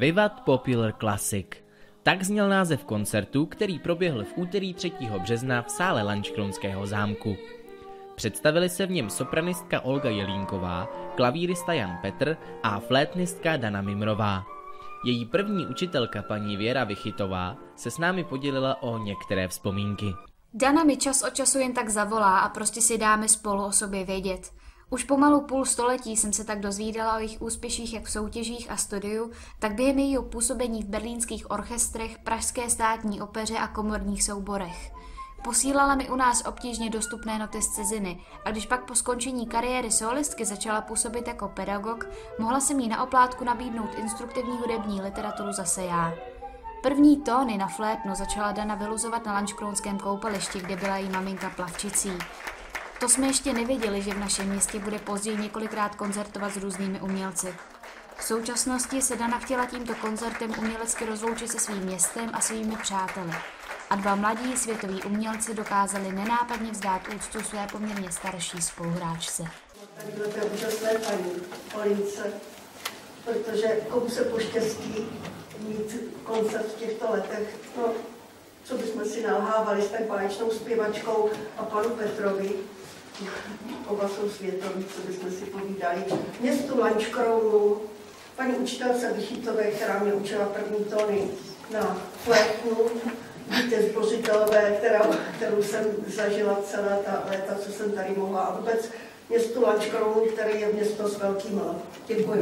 Vivat Popular Classic. Tak zněl název koncertu, který proběhl v úterý 3. března v sále Lančkronského zámku. Představili se v něm sopranistka Olga Jelínková, klavírista Jan Petr a flétnistka Dana Mimrová. Její první učitelka paní Věra Vychytová se s námi podělila o některé vzpomínky. Dana mi čas od času jen tak zavolá a prostě si dáme spolu o sobě vědět. Už pomalu půl století jsem se tak dozvídala o jejich úspěších jak v soutěžích a studiu, tak během jejího působení v berlínských orchestrech, pražské státní opeře a komorních souborech. Posílala mi u nás obtížně dostupné noty z ciziny a když pak po skončení kariéry solistky začala působit jako pedagog, mohla jsem jí na oplátku nabídnout instruktivní hudební literaturu zase já. První tóny na flétnu začala Dana vyluzovat na Lančkrounském koupališti, kde byla jí maminka plavčicí. To jsme ještě nevěděli, že v našem městě bude později několikrát koncertovat s různými umělci. V současnosti se Dana chtěla tímto koncertem umělecky rozloučit se svým městem a svými přáteli. A dva mladí světoví umělci dokázali nenápadně vzdát úctu své poměrně starší spoluhráčce. Protože komu se poštěstí mít koncert v těchto letech, no, co bychom si nalhávali s tak báječnou zpěvačkou a panu Petrovi, oba jsou světoví, co bychom si povídali. Městu Lančkrounu, paní učitelce Vychytové, která mě učila první tóny na flétnu, víte, zbořitelové, která, kterou jsem zažila celá ta léta, co jsem tady mohla. A vůbec městu Lančkrounu, které je město s velkým L. Děkuji.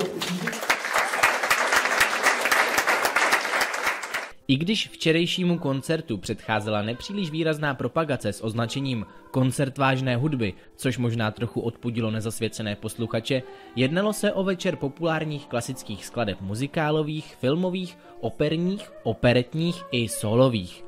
I když včerejšímu koncertu předcházela nepříliš výrazná propagace s označením koncert vážné hudby, což možná trochu odpudilo nezasvěcené posluchače, jednalo se o večer populárních klasických skladeb muzikálových, filmových, operních, operetních i solových.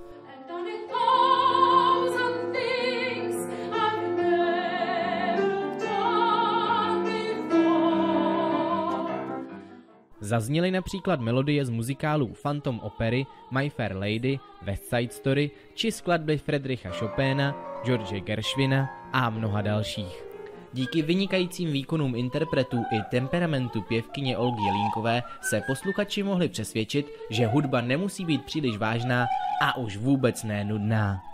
Zazněly například melodie z muzikálů Phantom opery, My Fair Lady, West Side Story či skladby Friedricha Chopina, George Gershwina a mnoha dalších. Díky vynikajícím výkonům interpretů i temperamentu pěvkyně Olgy Jelínkové se posluchači mohli přesvědčit, že hudba nemusí být příliš vážná a už vůbec ne nudná.